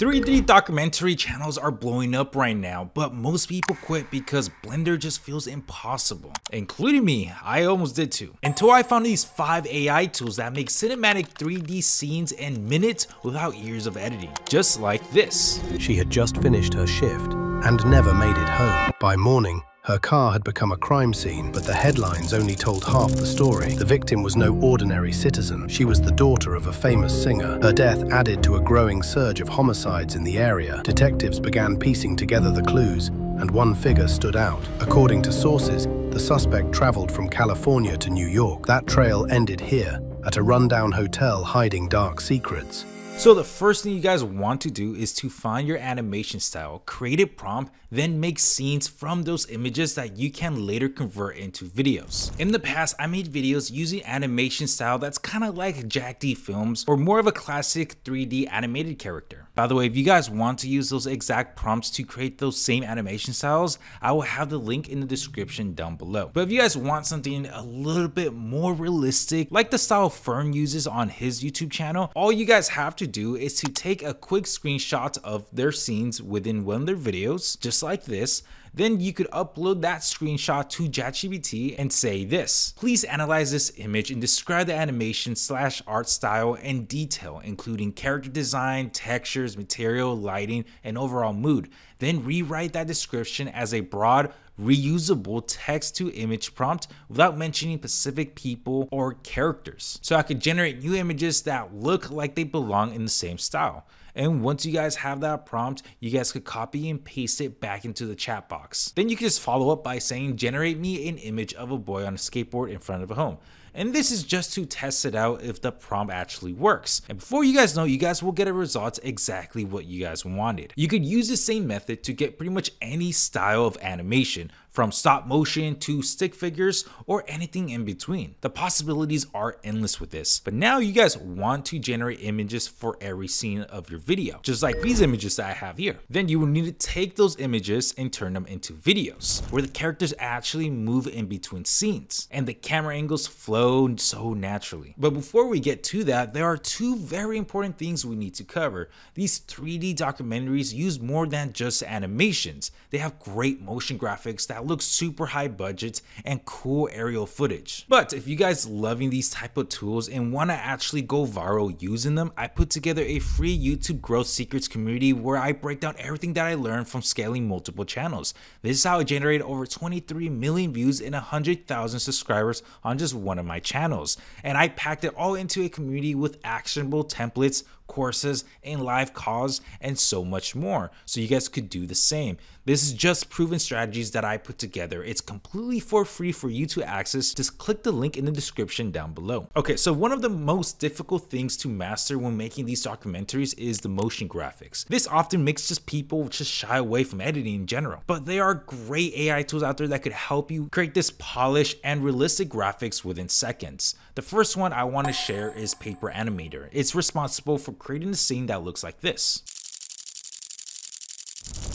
3D documentary channels are blowing up right now, but most people quit because Blender just feels impossible. Including me, I almost did too. Until I found these 5 AI tools that make cinematic 3D scenes in minutes without years of editing. Just like this. She had just finished her shift and never made it home. By morning, her car had become a crime scene, but the headlines only told half the story. The victim was no ordinary citizen. She was the daughter of a famous singer. Her death added to a growing surge of homicides in the area. Detectives began piecing together the clues, and one figure stood out. According to sources, the suspect traveled from California to New York. That trail ended here, at a rundown hotel hiding dark secrets. So the first thing you guys want to do is to find your animation style, create a prompt, then make scenes from those images that you can later convert into videos. In the past, I made videos using animation style that's kind of like Jack D films or more of a classic 3D animated character. By the way, if you guys want to use those exact prompts to create those same animation styles, I will have the link in the description down below. But if you guys want something a little bit more realistic, like the style Fern uses on his YouTube channel, all you guys have to do is to take a quick screenshot of their scenes within one of their videos, just like this, then you could upload that screenshot to ChatGPT and say this. Please analyze this image and describe the animation slash art style and detail, including character design, textures, material, lighting, and overall mood. Then rewrite that description as a broad, reusable text to image prompt without mentioning specific people or characters. So I could generate new images that look like they belong in the same style. And once you guys have that prompt, you guys could copy and paste it back into the chat box. Then you can just follow up by saying, generate me an image of a boy on a skateboard in front of a home. And this is just to test it out if the prompt actually works. And before you guys know, you guys will get a result exactly what you guys wanted. You could use the same method to get pretty much any style of animation from stop motion to stick figures or anything in between. The possibilities are endless with this, but now you guys want to generate images for every scene of your video, just like these images that I have here. Then you will need to take those images and turn them into videos where the characters actually move in between scenes and the camera angles flow so naturally. But before we get to that, there are two very important things we need to cover. These 3D documentaries use more than just animations. They have great motion graphics that looks super high budget and cool aerial footage. But if you guys loving these type of tools and want to actually go viral using them, I put together a free YouTube growth secrets community where I break down everything that I learned from scaling multiple channels. This is how I generated over 23 million views and 100,000 subscribers on just one of my channels. And I packed it all into a community with actionable templates, courses, and live calls, and so much more. So you guys could do the same. This is just proven strategies that I put together. It's completely for free for you to access. Just click the link in the description down below. Okay, so one of the most difficult things to master when making these documentaries is the motion graphics. This often makes just people just shy away from editing in general, but there are great AI tools out there that could help you create this polished and realistic graphics within seconds. The first one I want to share is Paper Animator. It's responsible for creating a scene that looks like this.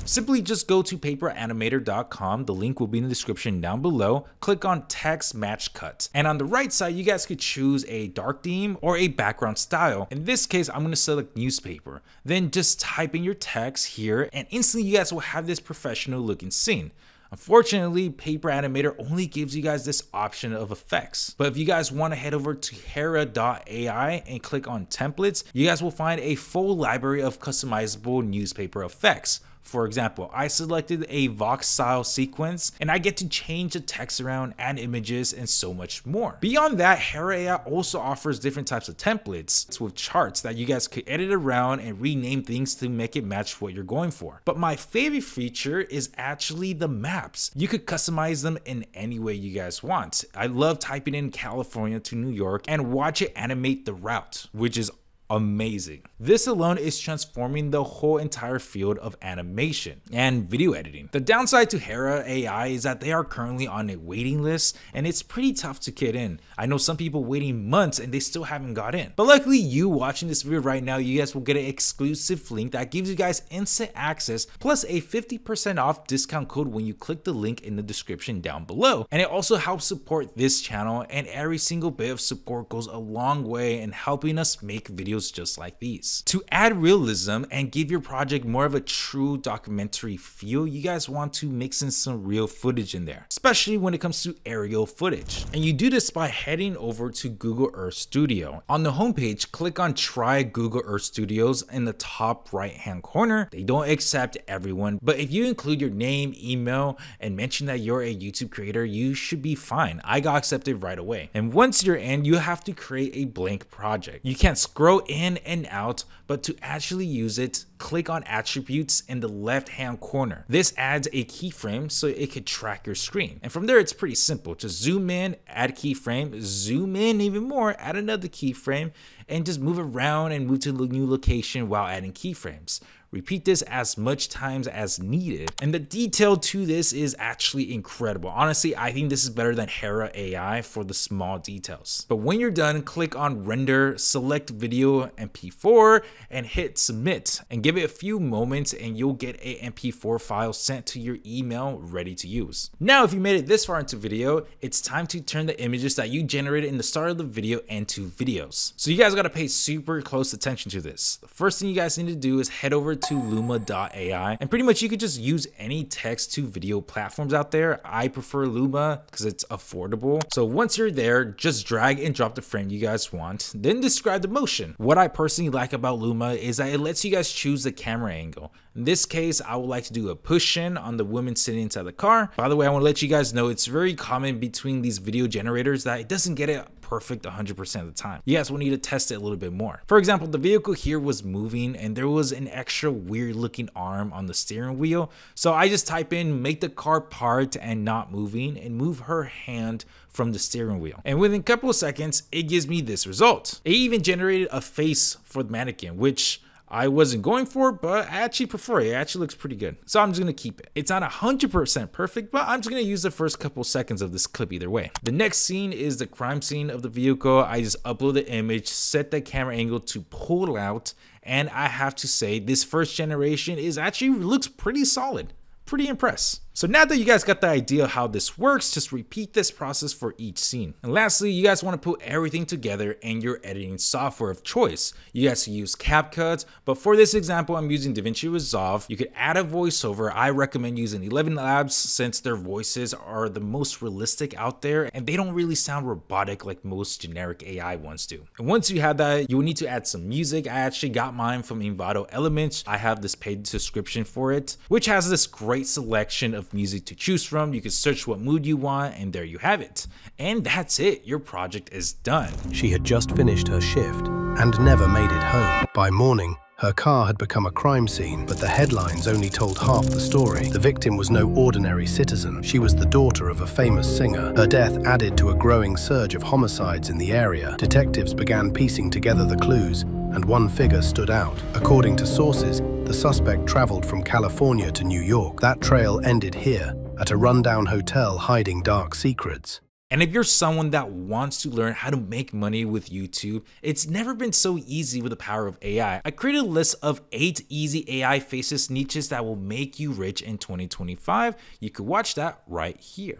Simply just go to paperanimator.com, the link will be in the description down below, click on text match cut, and on the right side you guys could choose a dark theme or a background style. In this case I'm going to select newspaper, then just type in your text here and instantly you guys will have this professional looking scene. Unfortunately, Paper Animator only gives you guys this option of effects. But if you guys want to head over to Hera.ai and click on templates, you guys will find a full library of customizable newspaper effects. For example, I selected a Vox style sequence and I get to change the text around, add images, and so much more. Beyond that, Hera AI also offers different types of templates with charts that you guys could edit around and rename things to make it match what you're going for. But my favorite feature is actually the maps. You could customize them in any way you guys want. I love typing in California to New York and watch it animate the route, which is amazing. This alone is transforming the whole entire field of animation and video editing. The downside to Hera AI is that they are currently on a waiting list and it's pretty tough to get in. I know some people waiting months and they still haven't got in. But luckily you watching this video right now, you guys will get an exclusive link that gives you guys instant access plus a 50% off discount code when you click the link in the description down below. And it also helps support this channel and every single bit of support goes a long way in helping us make videos videos just like these. To add realism and give your project more of a true documentary feel, you guys want to mix in some real footage in there, especially when it comes to aerial footage. And you do this by heading over to Google Earth Studio. On the homepage, click on try Google Earth Studios in the top right hand corner. They don't accept everyone, but if you include your name, email, and mention that you're a YouTube creator, you should be fine. I got accepted right away. And once you're in, you have to create a blank project. You can't scroll in and out, but to actually use it, click on attributes in the left hand corner. This adds a keyframe so it could track your screen. And from there, it's pretty simple. Just zoom in, add keyframe, zoom in even more, add another keyframe, and just move around and move to the new location while adding keyframes. Repeat this as much times as needed. And the detail to this is actually incredible. Honestly, I think this is better than Hera AI for the small details. But when you're done, click on render, select video MP4 and hit submit and give it a few moments and you'll get a MP4 file sent to your email ready to use. Now, if you made it this far into video, it's time to turn the images that you generated in the start of the video into videos. So you guys gotta pay super close attention to this. The first thing you guys need to do is head over to luma.ai and pretty much you could just use any text to video platforms out there. I prefer Luma because it's affordable. So once you're there, just drag and drop the frame you guys want, then describe the motion. What I personally like about Luma is that it lets you guys choose the camera angle. In this case, I would like to do a push in on the woman sitting inside the car. By the way, I want to let you guys know it's very common between these video generators that it doesn't get it perfect 100% of the time. You guys will need to test it a little bit more. For example, the vehicle here was moving and there was an extra weird looking arm on the steering wheel. So I just type in make the car parked and not moving and move her hand from the steering wheel. And within a couple of seconds, it gives me this result. It even generated a face for the mannequin, which I wasn't going for, but I actually prefer it. It actually looks pretty good. So I'm just gonna keep it. It's not 100% perfect, but I'm just gonna use the first couple seconds of this clip either way. The next scene is the crime scene of the vehicle. I just upload the image, set the camera angle to pull out, and I have to say this first generation is actually looks pretty solid. Pretty impressed. So now that you guys got the idea how this works, just repeat this process for each scene. And lastly, you guys want to put everything together in your editing software of choice. You guys can use CapCut, but for this example, I'm using DaVinci Resolve. You could add a voiceover. I recommend using Eleven Labs since their voices are the most realistic out there and they don't really sound robotic like most generic AI ones do. And once you have that, you will need to add some music. I actually got mine from Envato Elements. I have this paid subscription for it, which has this great selection music to choose from. You can search what mood you want, and there you have it. And that's it, your project is done. She had just finished her shift and never made it home. By morning, her car had become a crime scene, but the headlines only told half the story. The victim was no ordinary citizen. She was the daughter of a famous singer. Her death added to a growing surge of homicides in the area. Detectives began piecing together the clues, and one figure stood out. According to sources, the suspect traveled from California to New York. That trail ended here, at a rundown hotel hiding dark secrets. And if you're someone that wants to learn how to make money with YouTube, it's never been so easy with the power of AI. I created a list of eight easy AI faces niches that will make you rich in 2025. You could watch that right here.